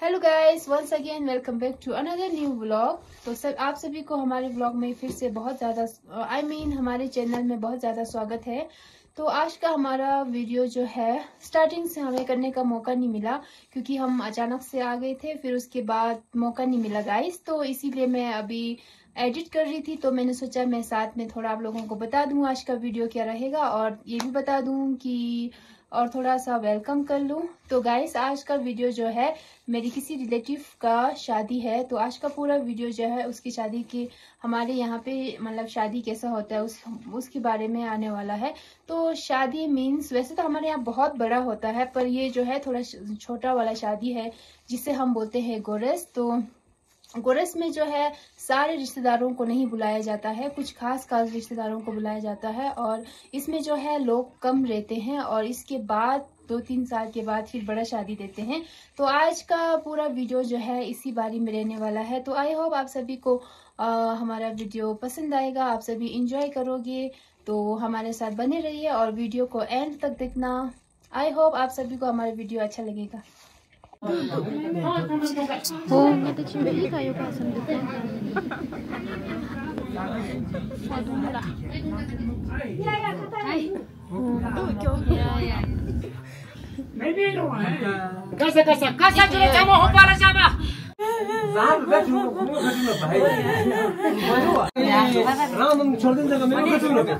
Hello guys once again welcome back to another new vlog तो सब आप सभी को हमारे व्लॉग में फिर से बहुत ज़्यादा आई I मीन mean, हमारे चैनल में बहुत ज़्यादा स्वागत है। तो आज का हमारा वीडियो जो है स्टार्टिंग से हमें करने का मौका नहीं मिला क्योंकि हम अचानक से आ गए थे फिर उसके बाद मौका नहीं मिला गाइस तो इसीलिए मैं अभी एडिट कर रही थी तो मैंने सोचा मैं साथ में थोड़ा आप लोगों को बता दूँ आज का वीडियो क्या रहेगा, और ये भी बता दूँ कि, और थोड़ा सा वेलकम कर लूँ। तो गाइस आज का वीडियो जो है, मेरी किसी रिलेटिव का शादी है तो आज का पूरा वीडियो जो है, उसकी शादी की, हमारे यहाँ पे मतलब शादी कैसा होता है, उस, उसके बारे में आने वाला है। तो शादी मीन्स वैसे तो हमारे यहाँ बहुत बड़ा होता है, पर ये जो है, थोड़ा छोटा वाला शादी है, जिसे हम बोलते हैं गोरस तो गोरस में जो है सारे रिश्तेदारों को नहीं बुलाया जाता है कुछ खास खास रिश्तेदारों को बुलाया जाता है और इसमें जो है लोग कम रहते हैं और इसके बाद दो तीन साल के बाद फिर बड़ा शादी देते हैं। तो आज का पूरा वीडियो जो है इसी बारे में रहने वाला है। तो आई होप आप सभी को आ, हमारा वीडियो पसंद आएगा। आप सभी इंजॉय करोगे। तो हमारे साथ बने रहिए और वीडियो को एंड तक देखना। आई होप आप सभी को हमारा वीडियो अच्छा लगेगा। Home at the Chimita, you guys. Casa, casa, casa direita, morro para Jabá! kasa jure kamu hompara sama. Ram छोड़ देने का मेरे को छोड़ दे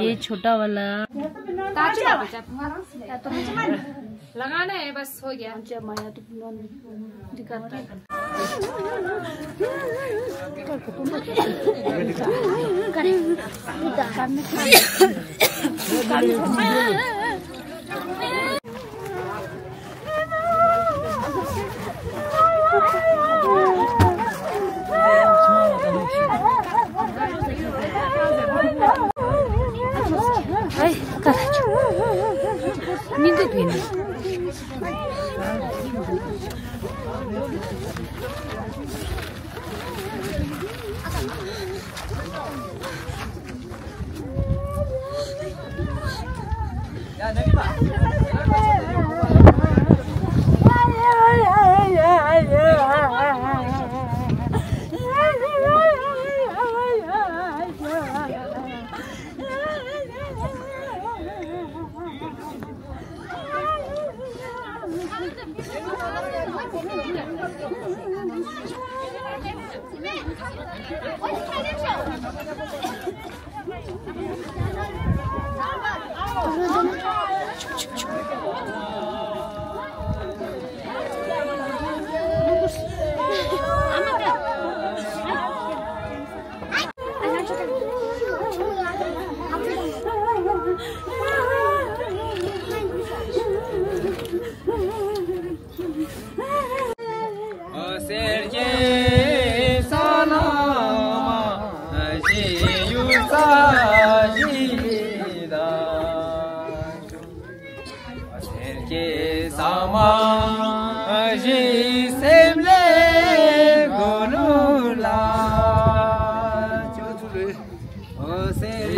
ये छोटा वाला लगाना है बस हो गया 민 Amen. 我去看电视。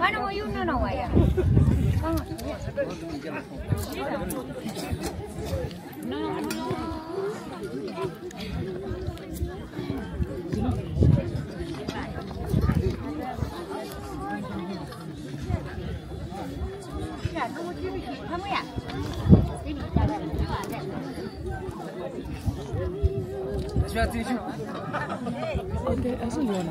Paano mo yun na waya? Kamu ya? Sini, jangan. Terima see asal gimana?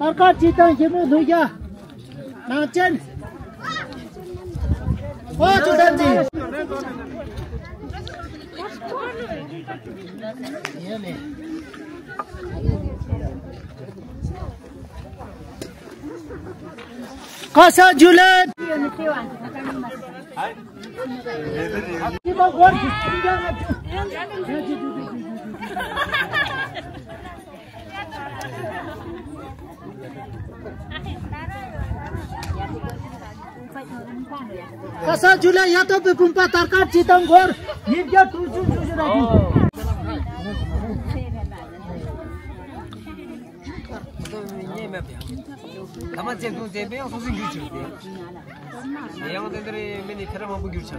Arkad Citan Kasa Julet Pasal Juli Yato Bebumbatarkan di Tonggor hingga 7 lagi. Ama cebim cebim yok, sosun gülçüm. E, Yanı dediri beni kerem bu gülçüm.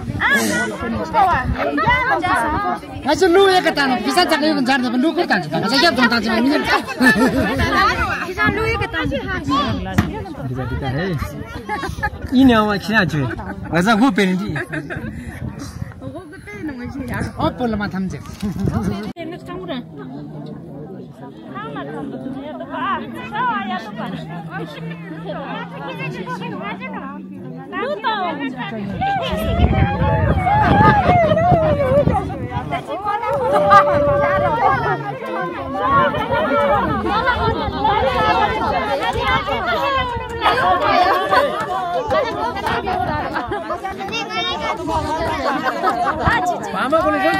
nga chu lu ye ka ta ki sa ta ge ban jar da ban lu ko ta ji ta sa ya ta ta ji ni ki sa lu ye ka ta ji ha ji da da he i ne wa chi ya ju wa za go pe ni ji go go pe na ma ji ya o po la ma tham je ne ta mu ra ཁས ཁས ཁས ཁས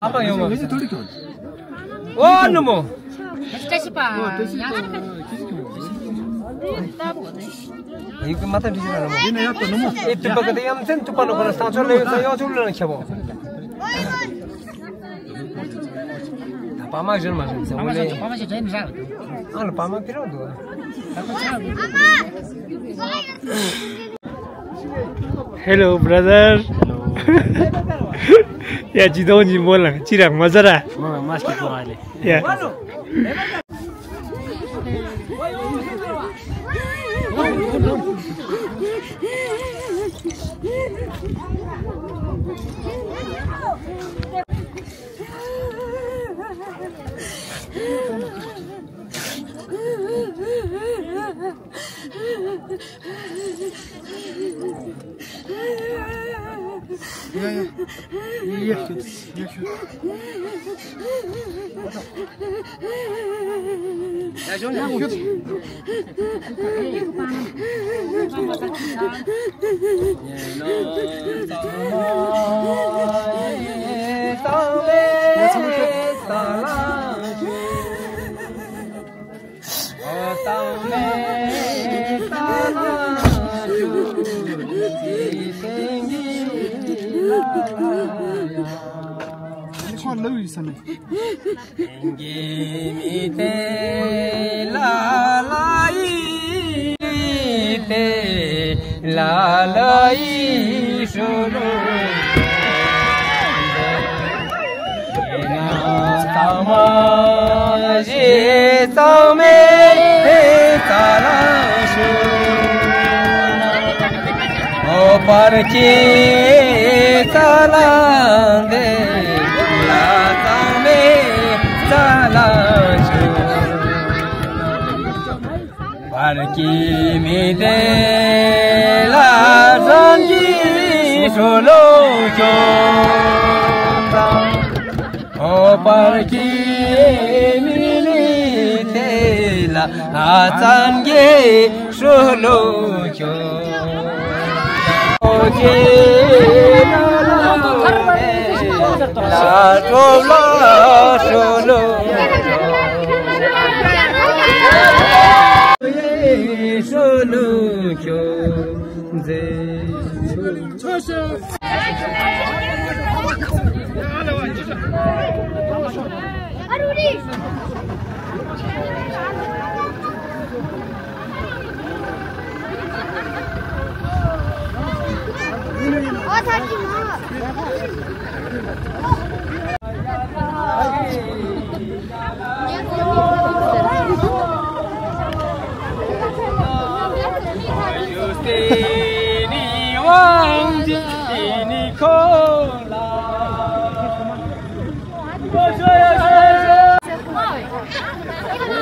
아빠 영어. 이제 돌리켜. 와, 너무. 진짜 싶어. 이거 맞다 비지나. 이네 또 너무. 이 뜨박에 염센 뚜빠는 거는 상처를 내서 여주를 넣게 봐. Pama jeun ma jeun. Pama jeun, ah, pama jeun jain jago. Al pama piro do. Hello brother. Hello. ya jidon ji bolang. Chirak mazara. Ma maski ko ale. Ya. 来兄弟我就请你们走 Quite low, isn't it? La la te la la shuru tama je tame tara shuru o parke চালাবে লাগামে চালাছো আর কি মিলে লাজঙ্গি শোলো ও পার কি মিলিতে লাজঙ্গি শোলো চো Okay. La rola solo. solo yo de 아루리 때니 왕자 때니 콜라. 좋아 좋아 좋아 이거 나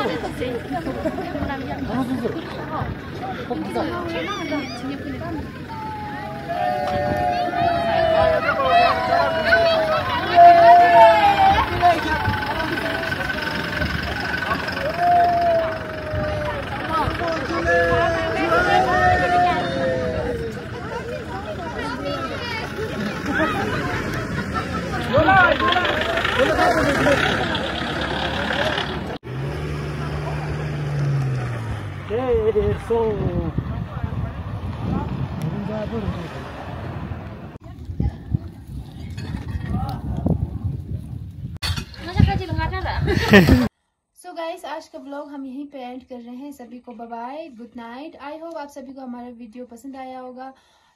so guys आज का blog हम यहीं पे एंड कर रहे हैं। सभी को bye good night I hope आप सभी को हमारा वीडियो पसंद आया होगा।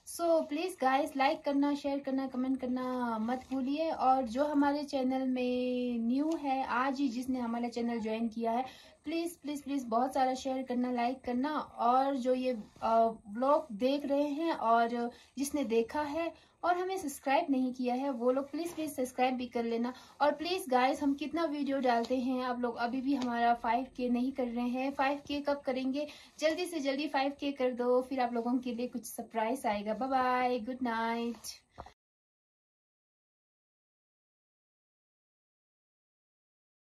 सो प्लीज़ गाइस लाइक करना शेयर करना कमेंट करना मत भूलिए। और जो हमारे चैनल में न्यू है, आज ही जिसने हमारा चैनल ज्वाइन किया है प्लीज़ प्लीज़ प्लीज़ बहुत सारा शेयर करना लाइक करना और जो ये ब्लॉग देख रहे हैं और जिसने देखा है और हमें सब्सक्राइब नहीं किया है, वो लोग प्लीज़ प्लीज़ सब्सक्राइब भी कर लेना। और प्लीज़ गाइस हम कितना वीडियो डालते हैं, आप लोग अभी भी हमारा फाइव के नहीं कर रहे हैं। फाइव के कब करेंगे? जल्दी से जल्दी फाइव के कर दो, फिर आप लोगों के लिए कुछ सरप्राइज़ आएगा। Bye bye good night